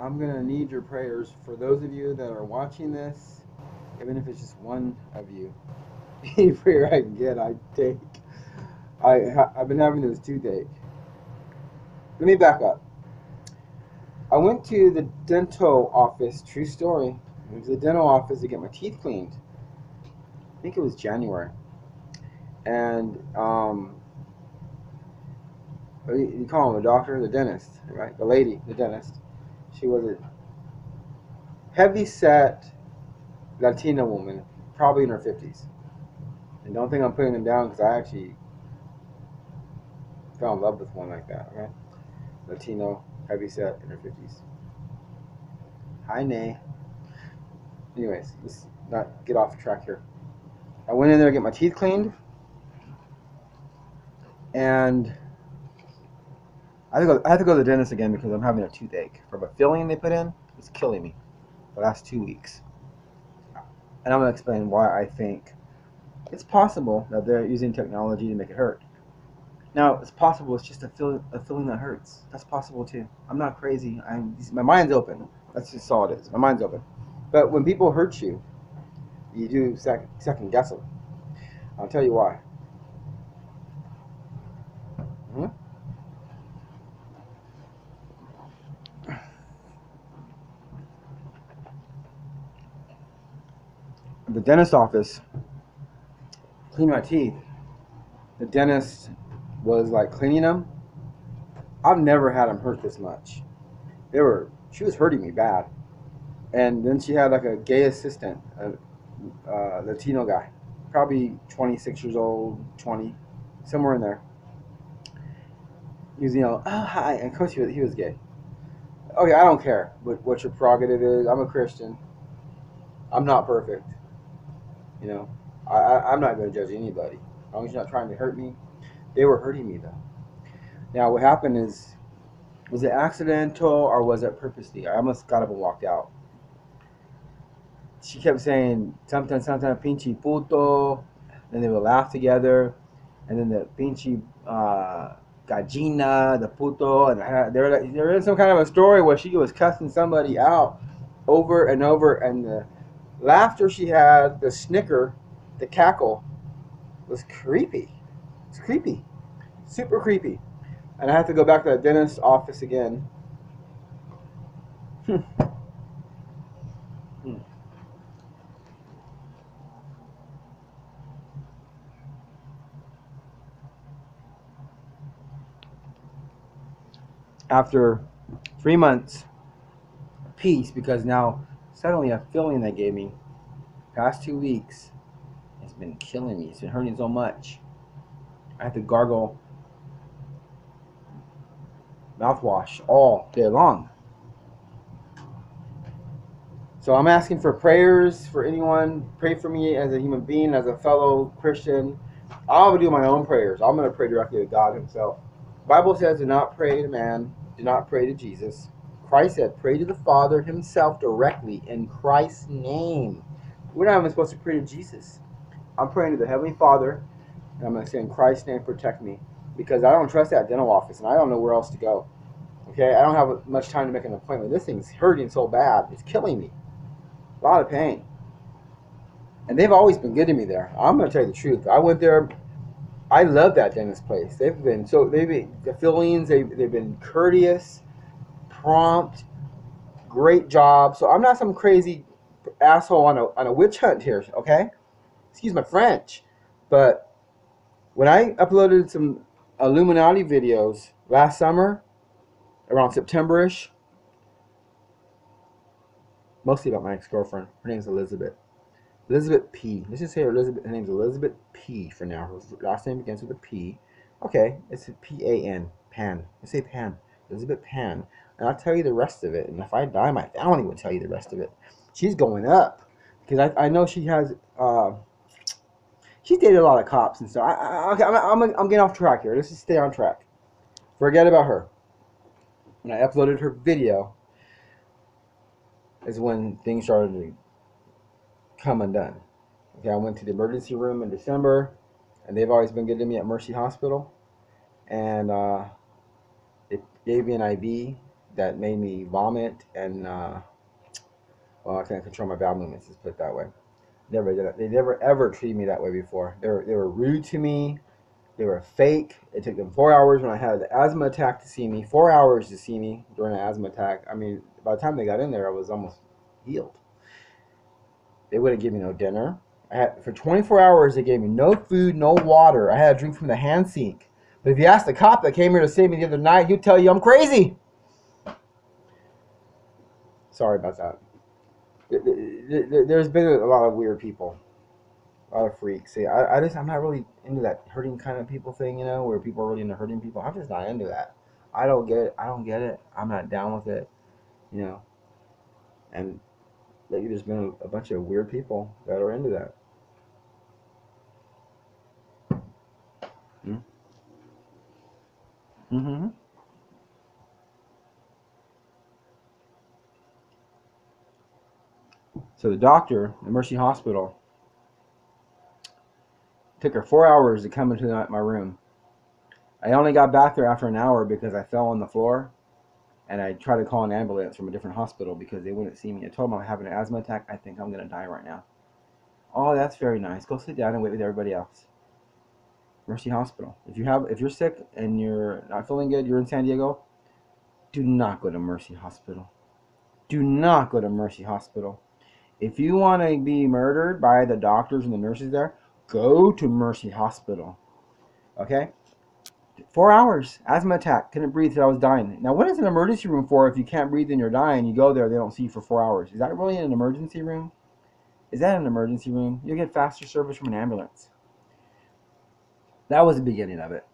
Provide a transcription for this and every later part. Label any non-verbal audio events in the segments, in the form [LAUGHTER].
I'm gonna need your prayers for those of you that are watching this, even if it's just one of you. [LAUGHS] Any prayer I can get, I take. I I've been having this toothache. Let me back up. I went to the dental office. True story. I went to the dental office to get my teeth cleaned. I think it was January, and um, you you call him the doctor, the dentist, right? The lady, the dentist. She was a heavy set Latina woman, probably in her 50s. And don't think I'm putting them down because I actually fell in love with one like that, right? Latino, heavy set, in her 50s. Hi, Nay. Anyways, let's not get off track here. I went in there to get my teeth cleaned. And I have, to go, I have to go to the dentist again because I'm having a toothache. From a filling they put in, it's killing me the last two weeks. And I'm going to explain why I think it's possible that they're using technology to make it hurt. Now, it's possible it's just a, fill, a filling that hurts. That's possible too. I'm not crazy. I'm, my mind's open. That's just all it is. My mind's open. But when people hurt you, you do second, second guess them. I'll tell you why. Dentist office clean my teeth. The dentist was like cleaning them. I've never had them hurt this much. They were she was hurting me bad. And then she had like a gay assistant, a, a Latino guy, probably 26 years old, 20, somewhere in there. He was, you know, oh hi, and of course he was, he was gay. Okay, I don't care what, what your prerogative is. I'm a Christian. I'm not perfect. You know, I, I, I'm not going to judge anybody. As long as you're not trying to hurt me. They were hurting me though. Now what happened is, was it accidental or was it purposely? I almost got up and walked out. She kept saying something, something, pinche puto. Then they would laugh together, and then the pinche uh, the puto, and I- they were like, they were in some kind of a story where she was cussing somebody out over and over, and the laughter she had, the snicker, the cackle, was creepy. It's creepy, super creepy. And I have to go back to the dentist's office again. Hmm. Hmm. After three months, peace because now suddenly a feeling they gave me past two weeks it's been killing me. It's been hurting so much. I have to gargle mouthwash all day long. So I'm asking for prayers for anyone. Pray for me as a human being, as a fellow Christian. I'll do my own prayers. I'm going to pray directly to God Himself. Bible says, "Do not pray to man. Do not pray to Jesus." Christ said, "Pray to the Father Himself directly in Christ's name." We're not even supposed to pray to Jesus. I'm praying to the Heavenly Father, and I'm going to say, "In Christ's name, protect me," because I don't trust that dental office, and I don't know where else to go. Okay, I don't have much time to make an appointment. This thing's hurting so bad; it's killing me. A lot of pain. And they've always been good to me there. I'm going to tell you the truth. I went there. I love that dentist place. They've been so they've been the fillings. They they've been courteous, prompt, great job. So I'm not some crazy asshole on a on a witch hunt here. Okay, excuse my French, but when I uploaded some Illuminati videos last summer, around September-ish, mostly about my ex-girlfriend. Her name's Elizabeth. Elizabeth P. Let's just say her Elizabeth. Her name's Elizabeth P. For now, her last name begins with a P. Okay, it's P A N. Pan. Let's say Pan. Elizabeth Pan. And I'll tell you the rest of it. And if I die, my family will tell you the rest of it. She's going up because I, I know she has. Uh, she's dated a lot of cops and stuff. I, I, I'm, I'm, I'm getting off track here. Let's just stay on track. Forget about her. When I uploaded her video, is when things started to come undone. Okay, I went to the emergency room in December, and they've always been good to me at Mercy Hospital. And uh, they gave me an IV, that made me vomit and uh, well, I can't control my bowel movements. Let's put it that way. Never did. They never ever treated me that way before. They were they were rude to me. They were fake. It took them four hours when I had an asthma attack to see me. Four hours to see me during an asthma attack. I mean, by the time they got in there, I was almost healed. They wouldn't give me no dinner. I had for 24 hours. They gave me no food, no water. I had to drink from the hand sink. But if you ask the cop that came here to save me the other night, he'd tell you I'm crazy. Sorry about that. There's been a lot of weird people, a lot of freaks. See, I, I just I'm not really into that hurting kind of people thing, you know, where people are really into hurting people. I'm just not into that. I don't get it. I don't get it. I'm not down with it, you know. And lately, there's been a, a bunch of weird people that are into that. Hmm? Mm-hmm. So the doctor at Mercy Hospital took her four hours to come into my room. I only got back there after an hour because I fell on the floor and I tried to call an ambulance from a different hospital because they wouldn't see me. I told them I'm having an asthma attack. I think I'm going to die right now. Oh, that's very nice. Go sit down and wait with everybody else. Mercy Hospital. If you have if you're sick and you're not feeling good, you're in San Diego, do not go to Mercy Hospital. Do not go to Mercy Hospital. If you want to be murdered by the doctors and the nurses there, go to Mercy Hospital. Okay? Four hours, asthma attack, couldn't breathe till I was dying. Now, what is an emergency room for if you can't breathe and you're dying? You go there, they don't see you for four hours. Is that really an emergency room? Is that an emergency room? You'll get faster service from an ambulance. That was the beginning of it.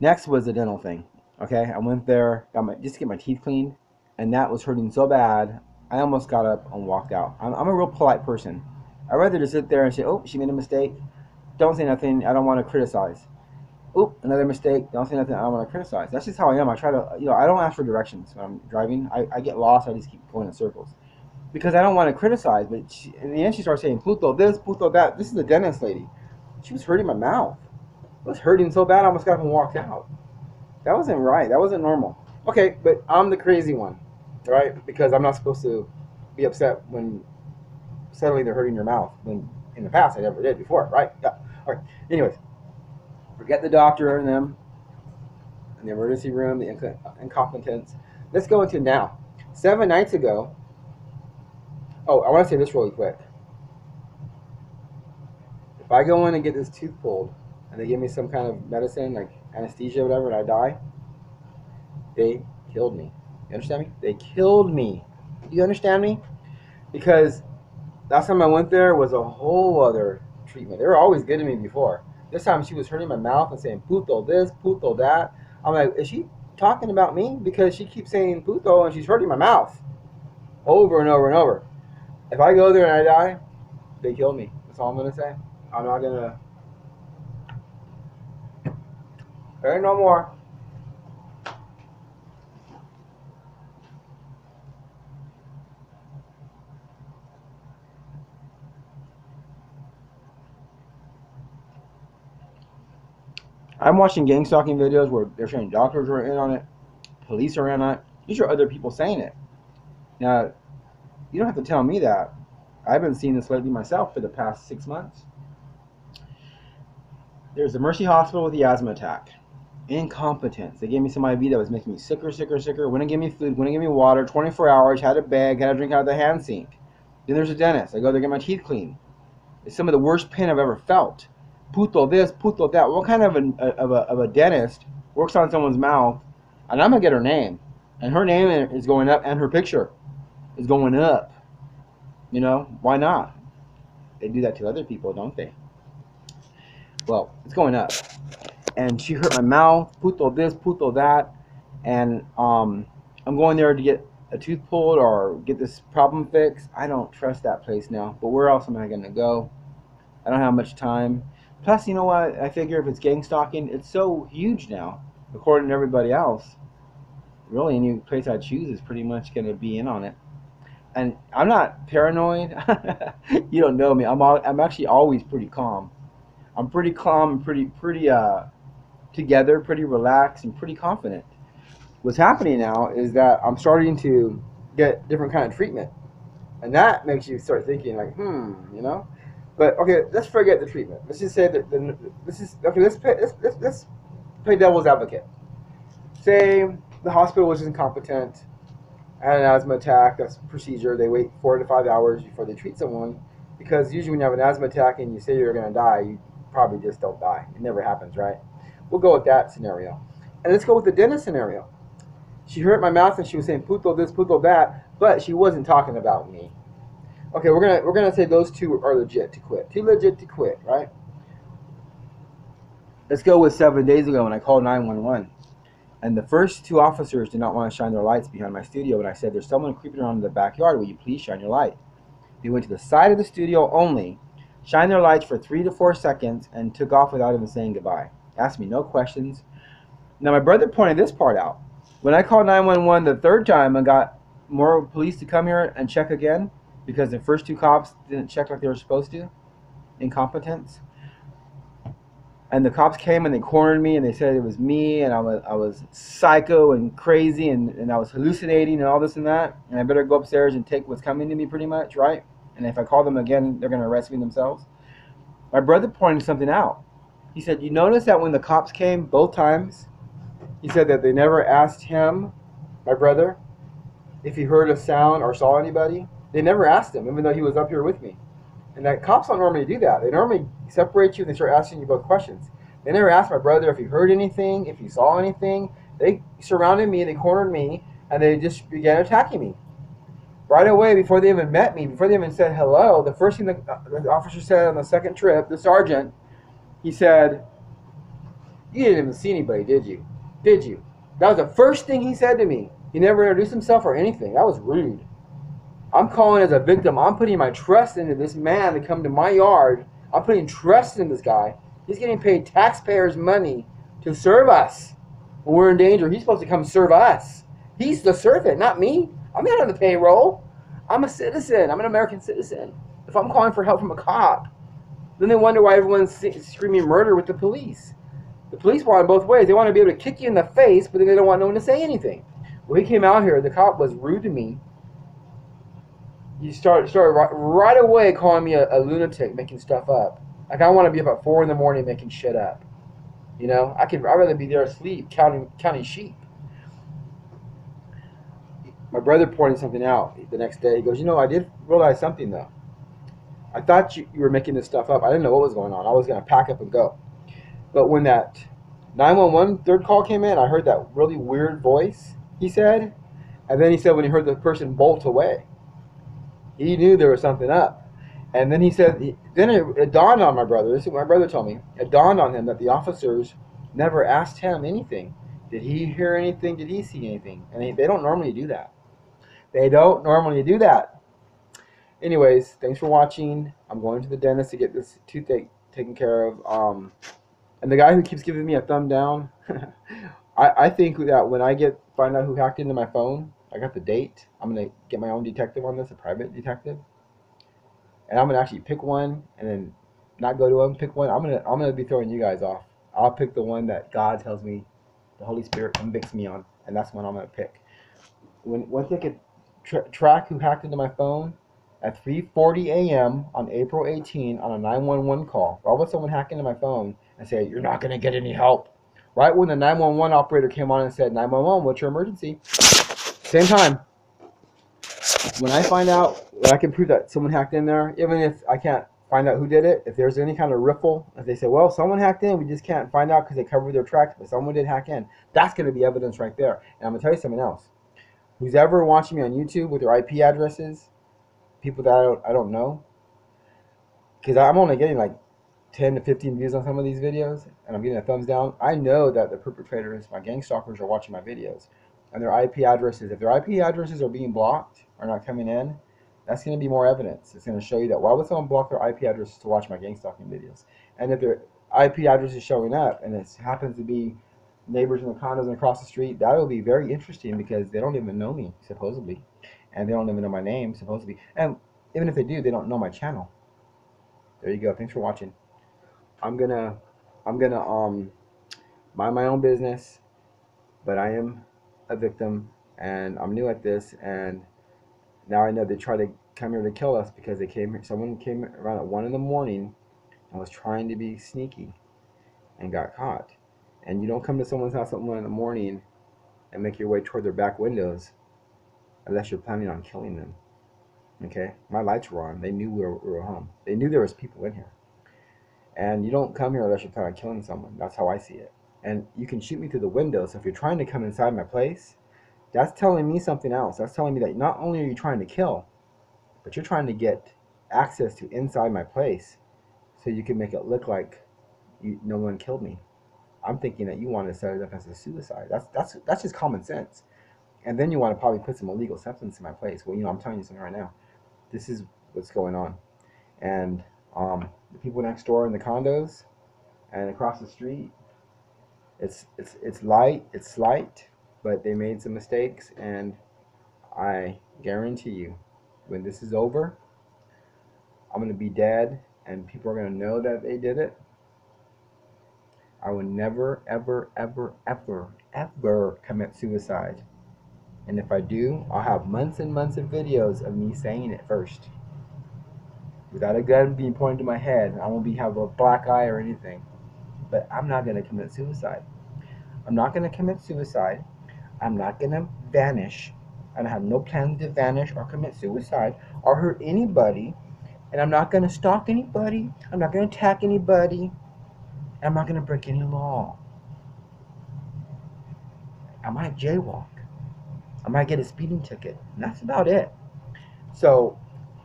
Next was the dental thing. Okay, I went there, got my just to get my teeth cleaned, and that was hurting so bad. I almost got up and walked out. I'm, I'm a real polite person. I'd rather just sit there and say, "Oh, she made a mistake." Don't say nothing. I don't want to criticize. Oop, another mistake. Don't say nothing. I don't want to criticize. That's just how I am. I try to, you know, I don't ask for directions when I'm driving. I, I get lost. I just keep going in circles because I don't want to criticize. But she, in the end, she starts saying, puto this, puto that." This is the dentist lady. She was hurting my mouth. It was hurting so bad I almost got up and walked out. That wasn't right. That wasn't normal. Okay, but I'm the crazy one, right? Because I'm not supposed to be upset when suddenly they're hurting your mouth. When in the past I never did before, right? Yeah. All right. Anyways, forget the doctor and them, and the emergency room, the inc- incompetence. Let's go into now. Seven nights ago. Oh, I want to say this really quick. If I go in and get this tooth pulled, and they give me some kind of medicine like anesthesia whatever, and I die, they killed me. You understand me? They killed me. Do you understand me? Because last time I went there was a whole other treatment. They were always good to me before. This time she was hurting my mouth and saying puto this, puto that. I'm like, is she talking about me? Because she keeps saying puto and she's hurting my mouth over and over and over. If I go there and I die, they kill me. That's all I'm gonna say. I'm not gonna There ain't no more. I'm watching gang stalking videos where they're saying doctors are in on it, police are in on it. These are other people saying it. Now, you don't have to tell me that. I've been seeing this lately myself for the past six months. There's a Mercy Hospital with the asthma attack incompetence. They gave me some IV that was making me sicker, sicker, sicker. Wouldn't give me food, wouldn't give me water. 24 hours, had a bag, had to drink out of the hand sink. Then there's a dentist. I go there get my teeth cleaned. It's some of the worst pain I've ever felt. Puto this, puto that. What kind of a, of a, of a dentist works on someone's mouth? And I'm going to get her name. And her name is going up, and her picture is going up. You know, why not? They do that to other people, don't they? Well, it's going up and she hurt my mouth, puto this, puto that, and um, I'm going there to get a tooth pulled or get this problem fixed. I don't trust that place now. But where else am I going to go? I don't have much time. Plus, you know what? I figure if it's gang stalking, it's so huge now, according to everybody else. Really, any place I choose is pretty much going to be in on it. And I'm not paranoid. [LAUGHS] you don't know me. I'm all, I'm actually always pretty calm. I'm pretty calm, pretty pretty uh together, pretty relaxed, and pretty confident. what's happening now is that I'm starting to get different kind of treatment, and that makes you start thinking like, hmm, you know. But okay, let's forget the treatment. Let's just say that the, this is okay. Let's, pay, let's, let's let's play devil's advocate. Say the hospital was incompetent, had an asthma attack. That's procedure. They wait four to five hours before they treat someone, because usually when you have an asthma attack and you say you're going to die, you probably just don't die. It never happens, right? We'll go with that scenario, and let's go with the dentist scenario. She hurt my mouth and she was saying puto this, puto that, but she wasn't talking about me. Okay, we're gonna we're gonna say those two are legit to quit. Too legit to quit, right? Let's go with seven days ago when I called 911. And the first two officers did not want to shine their lights behind my studio and I said, There's someone creeping around in the backyard. Will you please shine your light? They went to the side of the studio only, shined their lights for three to four seconds, and took off without even saying goodbye. Asked me no questions. Now, my brother pointed this part out. When I called 911 the third time and got more police to come here and check again, because the first two cops didn't check like they were supposed to, incompetence. And the cops came and they cornered me and they said it was me and I was I was psycho and crazy and, and I was hallucinating and all this and that and I better go upstairs and take what's coming to me pretty much, right? And if I call them again, they're gonna arrest me themselves. My brother pointed something out. He said, You notice that when the cops came both times, he said that they never asked him, my brother, if he heard a sound or saw anybody. They never asked him, even though he was up here with me. And that cops don't normally do that. They normally separate you and they start asking you both questions. They never asked my brother if he heard anything, if he saw anything. They surrounded me, they cornered me, and they just began attacking me. Right away, before they even met me, before they even said hello, the first thing the, the officer said on the second trip, the sergeant, he said, You didn't even see anybody, did you? Did you? That was the first thing he said to me. He never introduced himself or anything. That was rude. I'm calling as a victim. I'm putting my trust into this man to come to my yard. I'm putting trust in this guy. He's getting paid taxpayers' money to serve us. We're in danger, he's supposed to come serve us. He's the servant, not me. I'm not on the payroll. I'm a citizen. I'm an American citizen. If I'm calling for help from a cop, then they wonder why everyone's screaming murder with the police. The police want it both ways. They want to be able to kick you in the face, but then they don't want no one to say anything. When he came out here, the cop was rude to me. He started started right, right away calling me a, a lunatic, making stuff up. Like I want to be up at four in the morning making shit up. You know, I could I'd rather be there asleep counting counting sheep. My brother pointed something out the next day. He goes, you know, I did realize something though. I thought you, you were making this stuff up. I didn't know what was going on. I was gonna pack up and go. But when that 911 third call came in, I heard that really weird voice, he said. And then he said when he heard the person bolt away, he knew there was something up. And then he said, then it, it dawned on my brother, this is what my brother told me, it dawned on him that the officers never asked him anything. Did he hear anything? Did he see anything? And they, they don't normally do that. They don't normally do that. Anyways, thanks for watching. I'm going to the dentist to get this toothache taken care of. Um, and the guy who keeps giving me a thumb down, [LAUGHS] I, I think that when I get find out who hacked into my phone, I got the date. I'm gonna get my own detective on this, a private detective, and I'm gonna actually pick one and then not go to him. Pick one. I'm gonna I'm gonna be throwing you guys off. I'll pick the one that God tells me, the Holy Spirit convicts me on, and that's one I'm gonna pick. When once they can tra- track who hacked into my phone, at 3:40 a.m. on April 18 on a 911 call. Why would someone hack into my phone and say you're not going to get any help? Right when the 911 operator came on and said 911, what's your emergency? Same time. When I find out, when I can prove that someone hacked in there, even if I can't find out who did it, if there's any kind of riffle, if they say, well, someone hacked in, we just can't find out because they covered their tracks, but someone did hack in, that's going to be evidence right there. And I'm going to tell you something else. Who's ever watching me on YouTube with their IP addresses, people that I don't, I don't know. Because I'm only getting like 10 to 15 views on some of these videos, and I'm getting a thumbs down. I know that the perpetrators, my gang stalkers, are watching my videos. And their IP addresses, if their IP addresses are being blocked or not coming in, that's going to be more evidence. It's going to show you that why would someone block their IP addresses to watch my gang stalking videos? And if their IP address is showing up and it happens to be neighbors in the condos and across the street, that will be very interesting because they don't even know me, supposedly and they don't even know my name, supposedly. And even if they do, they don't know my channel. There you go. Thanks for watching. I'm gonna, I'm gonna um, mind my own business, but I am a victim, and I'm new at this, and now I know they try to come here to kill us because they came here. Someone came around at one in the morning and was trying to be sneaky, and got caught. And you don't come to someone's house at one in the morning and make your way toward their back windows unless you're planning on killing them. Okay, my lights were on. They knew we were, we were home. They knew there was people in here. And you don't come here unless you're planning on killing someone. That's how I see it. And you can shoot me through the window. So if you're trying to come inside my place, that's telling me something else. That's telling me that not only are you trying to kill, but you're trying to get access to inside my place so you can make it look like you, no one killed me. I'm thinking that you want to set it up as a suicide. That's that's that's just common sense. And then you want to probably put some illegal substance in my place. Well, you know, I'm telling you something right now. This is what's going on. And um, the people next door in the condos and across the street, it's it's it's light, it's slight, but they made some mistakes, and I guarantee you, when this is over, I'm gonna be dead, and people are gonna know that they did it. I will never, ever, ever, ever, ever commit suicide. And if I do, I'll have months and months of videos of me saying it first without a gun being pointed to my head. I won't be have a black eye or anything. But I'm not gonna commit suicide. I'm not gonna commit suicide. I'm not gonna vanish. I have no plans to vanish or commit suicide or hurt anybody. And I'm not gonna stalk anybody. I'm not gonna attack anybody. I'm not gonna break any law. I might jaywalk. I might get a speeding ticket. And that's about it. So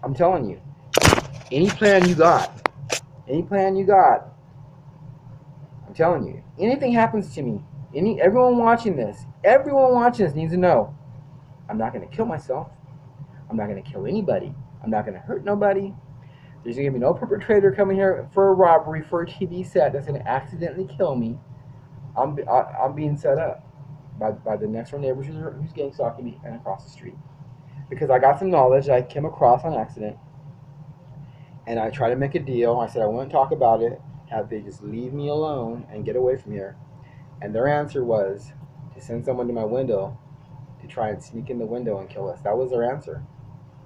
I'm telling you, any plan you got, any plan you got, telling you, anything happens to me, any everyone watching this, everyone watching this needs to know, I'm not gonna kill myself. I'm not gonna kill anybody. I'm not gonna hurt nobody. There's gonna be no perpetrator coming here for a robbery for a TV set that's gonna accidentally kill me. I'm I, I'm being set up by, by the next door neighbors who's, who's gang stalking me and across the street because I got some knowledge I came across on accident and I tried to make a deal. I said I wouldn't talk about it. Have they just leave me alone and get away from here? And their answer was to send someone to my window to try and sneak in the window and kill us. That was their answer.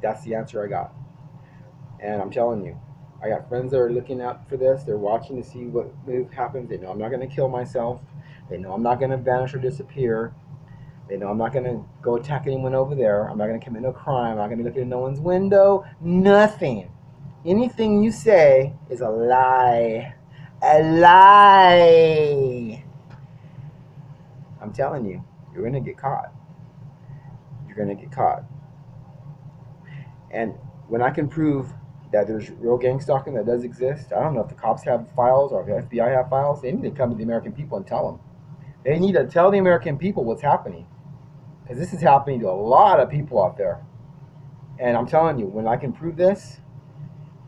That's the answer I got. And I'm telling you, I got friends that are looking out for this. They're watching to see what move happens. They know I'm not going to kill myself. They know I'm not going to vanish or disappear. They know I'm not going to go attack anyone over there. I'm not going to commit no crime. I'm not going to looking in no one's window. Nothing. Anything you say is a lie. A lie. I'm telling you, you're going to get caught. You're going to get caught. And when I can prove that there's real gang stalking that does exist, I don't know if the cops have files or if the FBI have files, they need to come to the American people and tell them. They need to tell the American people what's happening. Because this is happening to a lot of people out there. And I'm telling you, when I can prove this,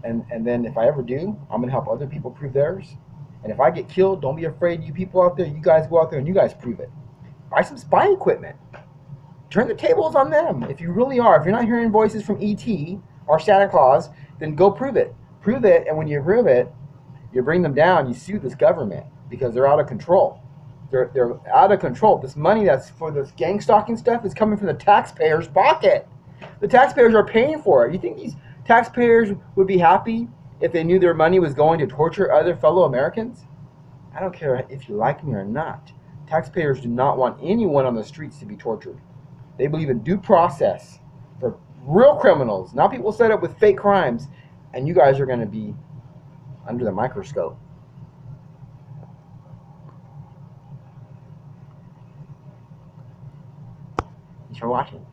and, and then if I ever do, I'm to help other people prove theirs. And if I get killed, don't be afraid, you people out there. You guys go out there and you guys prove it. Buy some spy equipment. Turn the tables on them. If you really are, if you're not hearing voices from ET or Santa Claus, then go prove it. Prove it, and when you prove it, you bring them down. You sue this government because they're out of control. They're, they're out of control. This money that's for this gang stalking stuff is coming from the taxpayers' pocket. The taxpayers are paying for it. You think these taxpayers would be happy if they knew their money was going to torture other fellow Americans? I don't care if you like me or not. Taxpayers do not want anyone on the streets to be tortured. They believe in due process for real criminals, not people set up with fake crimes, and you guys are going to be under the microscope. Thanks for watching.